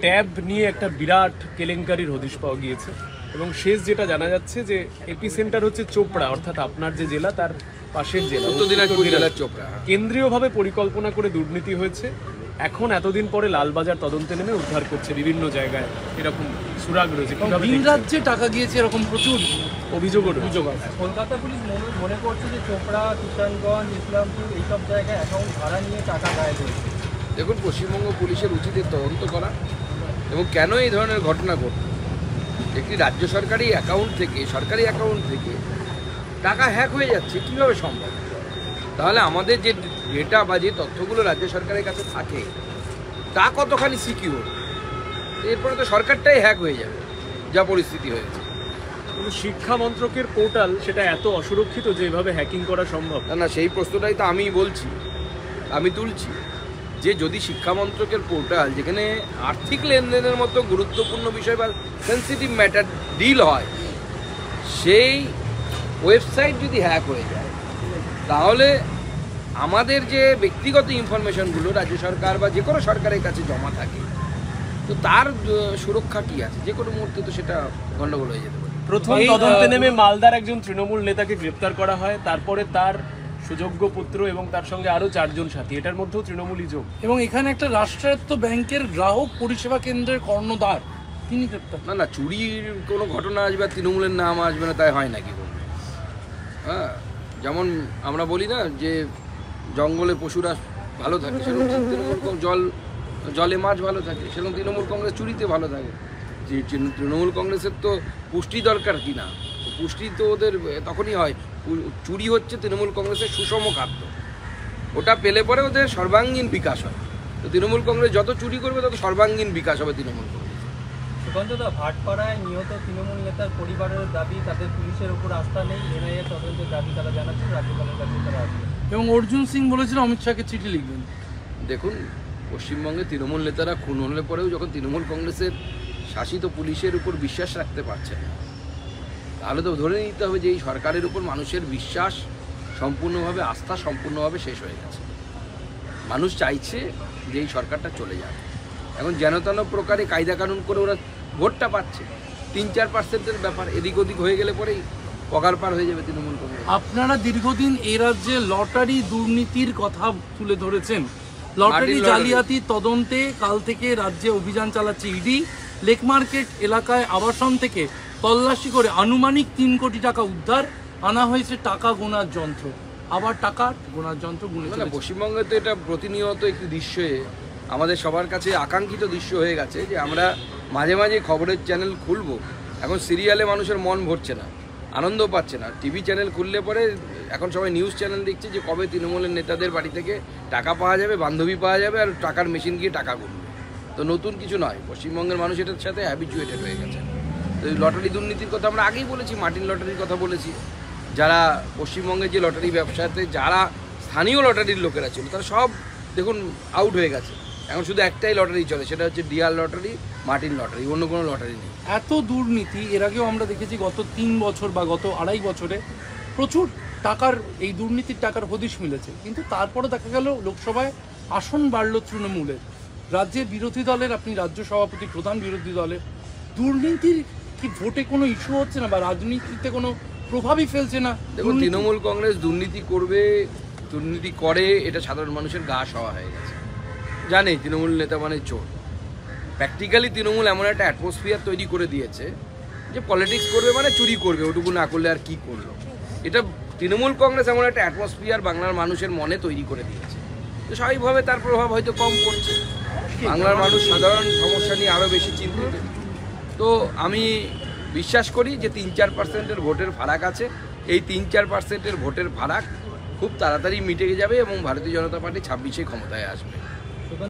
Tab নিয়ে একটা বিরাট কেলেঙ্কারির হদিশ পাওয়া গিয়েছে। এবং শেষ যেটা জানা যাচ্ছে যে এপি সেন্টার হচ্ছে চোপড়া অর্থাৎ আপনার যে জেলা তার পাশের জেলা উত্তর দিনাজপুর জেলার চোপড়া। কেন্দ্রীয়ভাবে পরিকল্পনা করে দুর্নীতি হয়েছে। এখন এতদিন পরে লালবাজার তদন্তে নেমে উদ্ধার করছে বিভিন্ন জায়গায় এরকম সুরাগ রয়েছে। ভিন রাজ্যে টাকা গিয়েছে এরকম প্রচুর। অভিযোগ আছে। কলকাতা পুলিশ মনে- মনে করছে যে চোপড়া কিষানগঞ্জ ইসলামপুর এইসব জায়গায় অ্যাকাউন্ট ভাড়া নিয়ে টাকা গায়েব দেখুন পশ্চিমবঙ্গ পুলিশের উচিতের তদন্ত করা। এবং কেন এই ধরনের ঘটনা ঘটল? একটি রাজ্য সরকারি অ্যাকাউন্ট থেকে সরকারি অ্যাকাউন্ট থেকে টাকা হ্যাক হয়ে যাচ্ছে কীভাবে সম্ভব? তাহলে আমাদের যে ডেটা বা যে তথ্যগুলো রাজ্য সরকারের কাছে থাকে তা কতখানি সিকিউর এরপরে তো সরকারটাই হ্যাক হয়ে যাবে যা পরিস্থিতি হয়েছে। কিন্তু শিক্ষা মন্ত্রকের পোর্টাল সেটা এত অসুরক্ষিত যে এভাবে হ্যাকিং করা সম্ভব? না না সেই প্রশ্নটাই তো আমিই বলছি আমি তুলছি। যে যদি শিক্ষা মন্ত্রকের পোর্টাল যেখানে আর্থিক লেনদেনের মতো গুরুত্বপূর্ণ বিষয় বা সেন্সিটিভ ম্যাটার ডিল হয় সেই ওয়েবসাইট যদি হ্যাক হয়ে যায় তাহলে আমাদের যে ব্যক্তিগত ইনফরমেশনগুলো রাজ্য সরকার বা যে কোনো সরকারের কাছে জমা থাকে তো তার সুরক্ষা কি আছে? যে কোনো মুহূর্তে তো সেটা গণ্ডগোল হয়ে যেতে পারে। প্রথম তদন্তে নেমে মালদার একজন তৃণমূল নেতাকে গ্রেপ্তার করা হয় তারপরে তার সুযোগ্য পুত্র এবং তার সঙ্গে আরও চারজন সাথী। এটার মধ্যেও তৃণমূলই যোগ। এবং এখানে একটা রাষ্ট্রায়ত্ত ব্যাংকের গ্রাহক পরিষেবা কেন্দ্রের কর্ণধার তিনি গ্রেপ্তার। না না চুরির কোনো ঘটনা আসবে আর তৃণমূলের নাম আসবে না তাই হয় নাকি হ্যাঁ যেমন আমরা বলি না যে জঙ্গলে পশুরা ভালো থাকে সেরকম তৃণমূল জল জলে মাছ ভালো থাকে সেরকম তৃণমূল কংগ্রেস চুরিতে ভালো থাকে। যে তৃণমূল কংগ্রেসের তো পুষ্টি দরকার কি না? তো পুষ্টি তো ওদের তখনই হয়। চুরি হচ্ছে তৃণমূল কংগ্রেসের সুষম খাদ্য। ওটা পেলে পরে ওদের সর্বাঙ্গীন বিকাশ হয়। তো তৃণমূল কংগ্রেস যত চুরি করবে তত সর্বাঙ্গীন বিকাশ হবে তৃণমূল কংগ্রেস সুকান্তদা ভাটপাড়ায় নিহত তৃণমূল নেতার পরিবারের দাবি তাদের পুলিশের উপর আস্থা নেই এনআইএ তদন্তের দাবি তারা জানাচ্ছেন রাজ্যপালের কাছে তারা আসবে এবং অর্জুন সিং বলেছিল অমিত শাহকে চিঠি লিখবেন। দেখুন পশ্চিমবঙ্গে তৃণমূল নেতারা খুন হলে পরেও যখন তৃণমূল কংগ্রেসের শাসিত পুলিশের উপর বিশ্বাস রাখতে পারছে না তাহলে তো ধরে নিতে হবে যে এই সরকারের উপর মানুষের বিশ্বাস সম্পূর্ণভাবে আস্থা সম্পূর্ণভাবে শেষ হয়ে গেছে। মানুষ চাইছে যে এই সরকারটা চলে যাবে এখন যেন তেন প্রকারে কায়দা কানুন করে ওরা ভোটটা পাচ্ছে। তিন চার পার্সেন্টের ব্যাপার এদিক ওদিক হয়ে গেলে পরেই পগার পার হয়ে যাবে তৃণমূল কংগ্রেস। আপনারা দীর্ঘদিন এই রাজ্যে লটারি দুর্নীতির কথা তুলে ধরেছেন। লটারি। জালিয়াতি তদন্তে কাল থেকে রাজ্যে অভিযান চালাচ্ছে ইডি। লেক মার্কেট এলাকায় আবাসন থেকে তল্লাশি করে আনুমানিক তিন কোটি টাকা উদ্ধার আনা হয়েছে টাকা গোনার যন্ত্র। আবার টাকা গোনার যন্ত্র গুনে। পশ্চিমবঙ্গে তো এটা প্রতিনিয়ত একটি দৃশ্যে আমাদের সবার কাছে আকাঙ্ক্ষিত দৃশ্য হয়ে গেছে যে আমরা মাঝে মাঝে খবরের চ্যানেল খুলবো। এখন সিরিয়ালে মানুষের মন ভরছে না আনন্দ পাচ্ছে না। টিভি চ্যানেল খুললে পরে এখন সবাই নিউজ চ্যানেল দেখছে যে কবে তৃণমূলের নেতাদের বাড়ি থেকে টাকা পাওয়া যাবে বান্ধবী পাওয়া যাবে আর টাকার মেশিন গিয়ে টাকা গুনবে। তো নতুন কিছু নয় পশ্চিমবঙ্গের মানুষ এটার সাথে হ্যাবিচুয়েটেড হয়ে গেছে। লটারি দুর্নীতির কথা আমরা আগেই বলেছি, মার্টিন লটারির কথা বলেছি। যারা পশ্চিমবঙ্গের যে লটারি ব্যবসাতে, যারা স্থানীয় লটারির লোকেরা ছিল, তারা সব দেখুন আউট হয়ে গেছে। এখন শুধু একটাই লটারি চলে, সেটা হচ্ছে ডিআর লটারি, মার্টিন লটারি, অন্য কোনো লটারি নেই। এত দুর্নীতি, এর আগেও আমরা দেখেছি গত তিন বছর বা গত আড়াই বছরে প্রচুর টাকার, এই দুর্নীতির টাকার হদিশ মিলেছে। কিন্তু তারপরে দেখা গেল লোকসভায় আসন বাড়ল তৃণমূলের। রাজ্যের বিরোধী দলের, আপনি রাজ্য সভাপতি, প্রধান বিরোধী দলের, দুর্নীতির কি ভোটে কোনো ইস্যু হচ্ছে না বা রাজনীতিতে কোনো প্রভাবই ফেলছে না? দেখুন তৃণমূল কংগ্রেস দুর্নীতি করবে দুর্নীতি করে এটা সাধারণ মানুষের গা সওয়া হয়ে গেছে। জানে তৃণমূল নেতা মানে চোর। প্র্যাকটিক্যালি তৃণমূল এমন একটা অ্যাটমসফিয়ার তৈরি করে দিয়েছে যে পলিটিক্স করবে মানে চুরি করবে ওটুকু না করলে আর কি করল? এটা তৃণমূল কংগ্রেস এমন একটা অ্যাটমসফিয়ার বাংলার মানুষের মনে তৈরি করে দিয়েছে। তো স্বাভাবিকভাবে তার প্রভাব হয়তো কম পড়ছে। বাংলার মানুষ সাধারণ সমস্যা নিয়ে আরও বেশি চিন্তিত। তো আমি বিশ্বাস করি যে তিন চার পার্সেন্টের ভোটের ফারাক আছে। এই তিন চার পার্সেন্টের ভোটের ফারাক খুব তাড়াতাড়ি মিটে যাবে এবং ভারতীয় জনতা পার্টি ছাব্বিশে ক্ষমতায় আসবে।